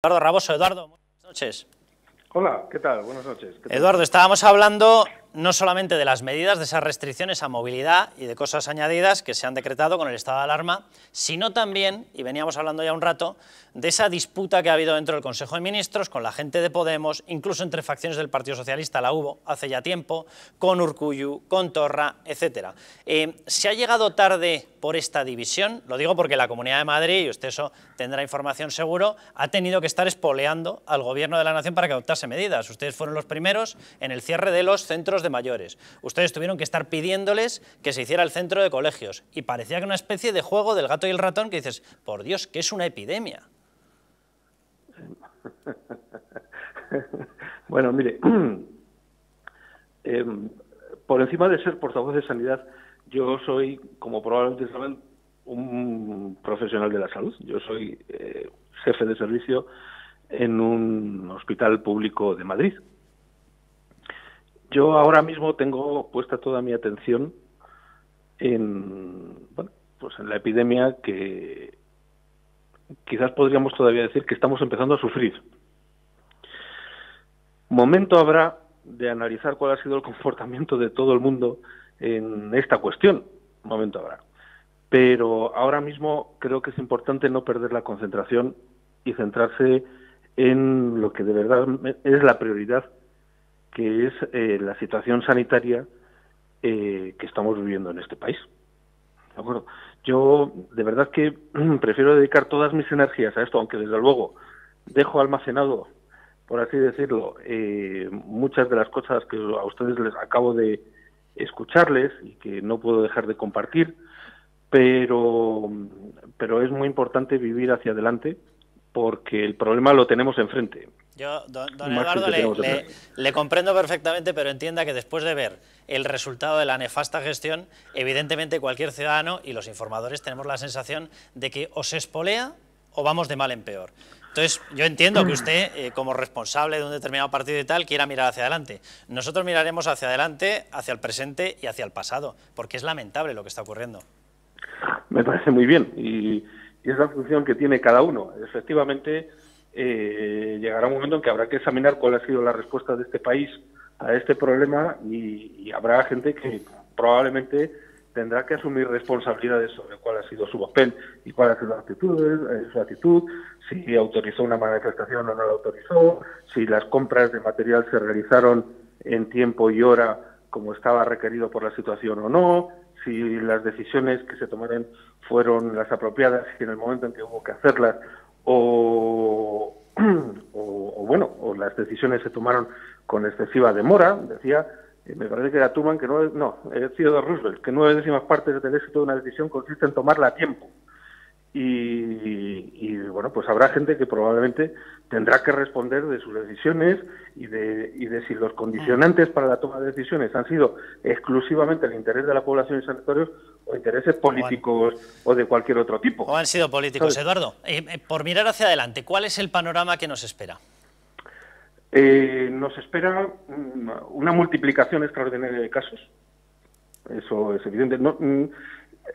Eduardo Raboso. Eduardo, buenas noches. Hola, ¿qué tal? Buenas noches. Eduardo, estábamos hablando no solamente de las medidas, de esas restricciones a movilidad y de cosas añadidas que se han decretado con el estado de alarma, sino también, y veníamos hablando ya un rato, de esa disputa que ha habido dentro del Consejo de Ministros con la gente de Podemos, incluso entre facciones del Partido Socialista, la hubo hace ya tiempo, con Urcuyu, con Torra, etc. Eh, ¿Se ha llegado tarde por esta división? Lo digo porque la Comunidad de Madrid, y usted eso tendrá información seguro, ha tenido que estar espoleando al Gobierno de la Nación para que adoptase medidas. Ustedes fueron los primeros en el cierre de los centros de mayores. Ustedes tuvieron que estar pidiéndoles que se hiciera el centro de colegios y parecía que una especie de juego del gato y el ratón que dices, por Dios, que es una epidemia. bueno, mire, em, por encima de ser portavoz de sanidad, yo soy, como probablemente saben, un profesional de la salud. Yo soy eh, jefe de servicio en un hospital público de Madrid. Yo ahora mismo tengo puesta toda mi atención en, bueno, pues en la epidemia que quizás podríamos todavía decir que estamos empezando a sufrir. Momento habrá de analizar cuál ha sido el comportamiento de todo el mundo en esta cuestión. Momento habrá. Pero ahora mismo creo que es importante no perder la concentración y centrarse en lo que de verdad es la prioridad que es eh, la situación sanitaria eh, que estamos viviendo en este país. ¿De acuerdo? Yo de verdad que prefiero dedicar todas mis energías a esto, aunque desde luego dejo almacenado, por así decirlo, eh, muchas de las cosas que a ustedes les acabo de escucharles y que no puedo dejar de compartir, pero, pero es muy importante vivir hacia adelante porque el problema lo tenemos enfrente. Yo, don, Eduardo, le, comprendo perfectamente, pero entienda que después de ver el resultado de la nefasta gestión, evidentemente cualquier ciudadano y los informadores tenemos la sensación de que o se espolea o vamos de mal en peor. Entonces, yo entiendo que usted, eh, como responsable de un determinado partido y tal, quiera mirar hacia adelante. Nosotros miraremos hacia adelante, hacia el presente y hacia el pasado, porque es lamentable lo que está ocurriendo. Me parece muy bien y, y es la función que tiene cada uno. Efectivamente, eh, llegará un momento en que habrá que examinar cuál ha sido la respuesta de este país a este problema y, habrá gente que probablemente tendrá que asumir responsabilidades sobre cuál ha sido su papel y cuál ha sido eh, su actitud, si autorizó una manifestación o no la autorizó, si las compras de material se realizaron en tiempo y hora como estaba requerido por la situación o no, si las decisiones que se tomaron fueron las apropiadas y en el momento en que hubo que hacerlas o, las decisiones se tomaron con excesiva demora, decía, eh, me parece que era Truman, que no, no, eh, Theodore Roosevelt, que nueve décimas partes del éxito de una decisión consiste en tomarla a tiempo. Y, bueno, pues habrá gente que probablemente tendrá que responder de sus decisiones y de, y de si los condicionantes para la toma de decisiones han sido exclusivamente el interés de la población y sanitarios o intereses políticos o de cualquier otro tipo. O han sido políticos. Eduardo, eh, eh, por mirar hacia adelante, ¿cuál es el panorama que nos espera? Eh, nos espera mm, una multiplicación extraordinaria de casos. Eso es evidente. No, mm,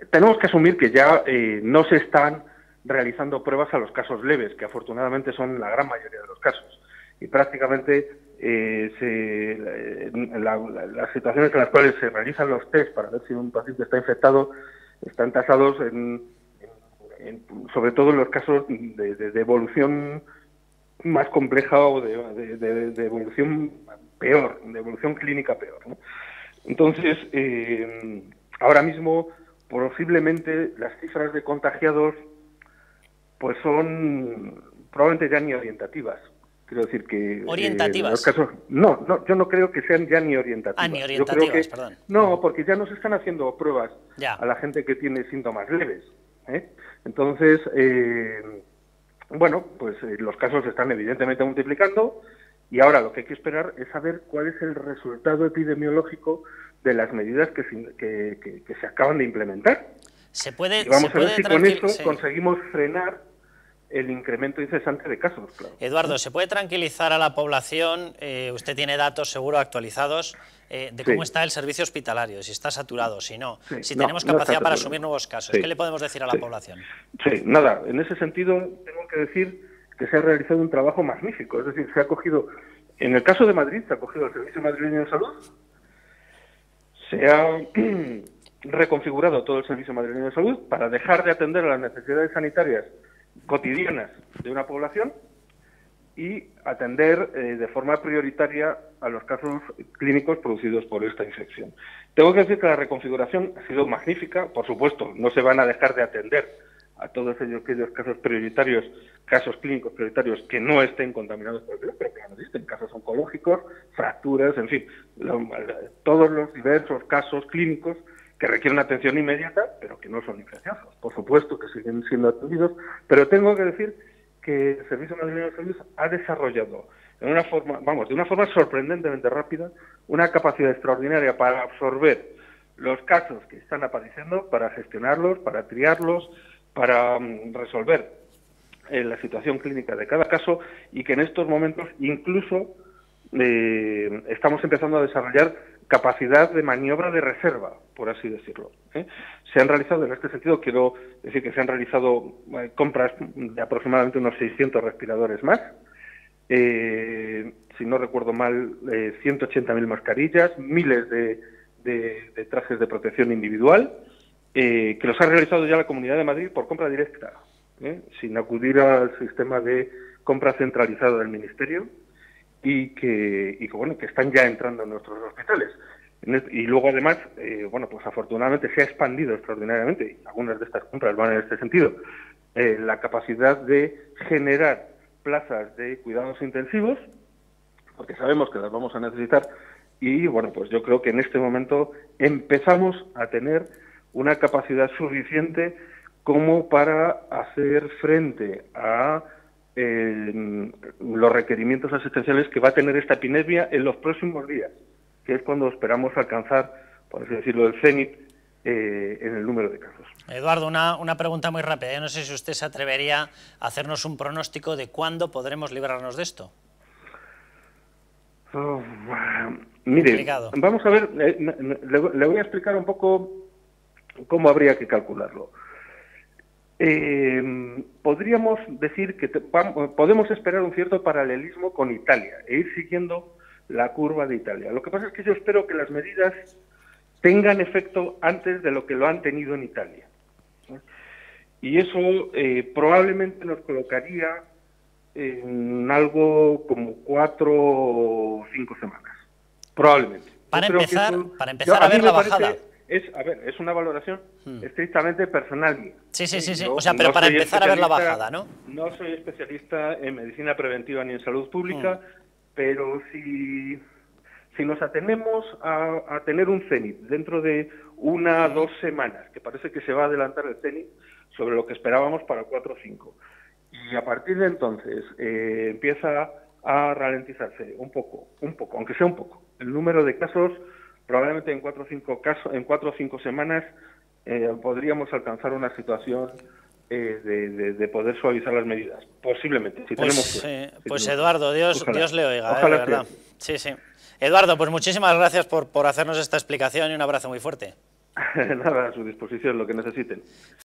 tenemos que asumir que ya eh, no se están realizando pruebas a los casos leves, que afortunadamente son la gran mayoría de los casos. Y prácticamente eh, se, las situaciones en las cuales se realizan los test para ver si un paciente está infectado están tasados en, sobre todo en los casos de, evolución más compleja o de, evolución peor, de evolución clínica peor. Entonces, eh, ahora mismo posiblemente las cifras de contagiados pues son probablemente ya ni orientativas. Quiero decir que... Eh, ¿Orientativas? casos, no, no, yo no creo que sean ya ni orientativas. Ah, ni orientativas, perdón. No, porque ya no se están haciendo pruebas a la gente que tiene síntomas leves. ¿eh? Entonces, eh, bueno, pues los casos se están evidentemente multiplicando y ahora lo que hay que esperar es saber cuál es el resultado epidemiológico de las medidas que se, que, se acaban de implementar. Se puede, vamos a ver si con esto conseguimos frenar el incremento incesante de casos. Eduardo, ¿se puede tranquilizar a la población? Eh, usted tiene datos seguro actualizados eh, de cómo está el servicio hospitalario, si está saturado, si no, si tenemos capacidad para asumir nuevos casos. ¿Qué le podemos decir a la población? Sí, nada, en ese sentido tengo que decir que se ha realizado un trabajo magnífico. Es decir, se ha cogido, en el caso de Madrid, se ha cogido el Servicio Madrileño de Salud, se ha reconfigurado todo el Servicio Madrileño de Salud para dejar de atender a las necesidades sanitarias cotidianas de una población y atender eh, de forma prioritaria a los casos clínicos producidos por esta infección. Tengo que decir que la reconfiguración ha sido magnífica, por supuesto, no se van a dejar de atender a todos aquellos casos prioritarios, casos clínicos prioritarios que no estén contaminados por el virus, pero que no existen, casos oncológicos, fracturas, en fin, todos los diversos casos clínicos que requieren atención inmediata, pero que no son infecciosos. Por supuesto que siguen siendo atendidos, pero tengo que decir que el Servicio Nacional de Salud ha desarrollado de una forma, vamos, de una forma sorprendentemente rápida, una capacidad extraordinaria para absorber los casos que están apareciendo, para gestionarlos, para triarlos, para mm, resolver eh, la situación clínica de cada caso y que en estos momentos incluso eh, estamos empezando a desarrollar capacidad de maniobra de reserva, por así decirlo. ¿eh? Se han realizado, en este sentido, quiero decir que se han realizado eh, compras de aproximadamente unos 600 respiradores más, si no recuerdo mal, 180.000 mascarillas, miles de, trajes de protección individual, que los ha realizado ya la Comunidad de Madrid por compra directa, sin acudir al sistema de compra centralizado del Ministerio y que, y que, bueno, que están ya entrando en nuestros hospitales. Y luego, además, eh, bueno, pues afortunadamente se ha expandido extraordinariamente, y algunas de estas compras van en este sentido, eh, la capacidad de generar plazas de cuidados intensivos, porque sabemos que las vamos a necesitar, y bueno, pues yo creo que en este momento empezamos a tener una capacidad suficiente como para hacer frente a los requerimientos asistenciales que va a tener esta epidemia en los próximos días, que es cuando esperamos alcanzar, por así decirlo, el cenit eh, en el número de casos. Eduardo, una, una pregunta muy rápida. Yo no sé si usted se atrevería a hacernos un pronóstico de cuándo podremos librarnos de esto. Oh, mire, vamos a ver, eh, le voy a explicar un poco cómo habría que calcularlo. Eh, podríamos decir que podemos esperar un cierto paralelismo con Italia e ir siguiendo la curva de Italia. Lo que pasa es que yo espero que las medidas tengan efecto antes de lo que lo han tenido en Italia. Y eso eh, probablemente nos colocaría en algo como cuatro o cinco semanas. Probablemente. Para empezar, para empezar a, ver la bajada es, a ver, es una valoración hmm. estrictamente personal mía. Sí, sí, sí, sí. o sea, pero para empezar a ver la bajada, ¿no? No soy especialista en medicina preventiva ni en salud pública, hmm. pero si, si nos atenemos a, tener un CENIT dentro de una o hmm. dos semanas, que parece que se va a adelantar el CENIT sobre lo que esperábamos para 4 o 5, y a partir de entonces eh, empieza a ralentizarse un poco, un poco, aunque sea un poco, el número de casos probablemente en cuatro o cinco casos, en cuatro o cinco semanas eh, podríamos alcanzar una situación eh, de, poder suavizar las medidas. Posiblemente, si pues, tenemos. pues Eduardo, Dios, Dios le oiga, eh, de verdad. Sí, sí. Eduardo, pues muchísimas gracias por, por hacernos esta explicación y un abrazo muy fuerte. Nada, a su disposición, lo que necesiten.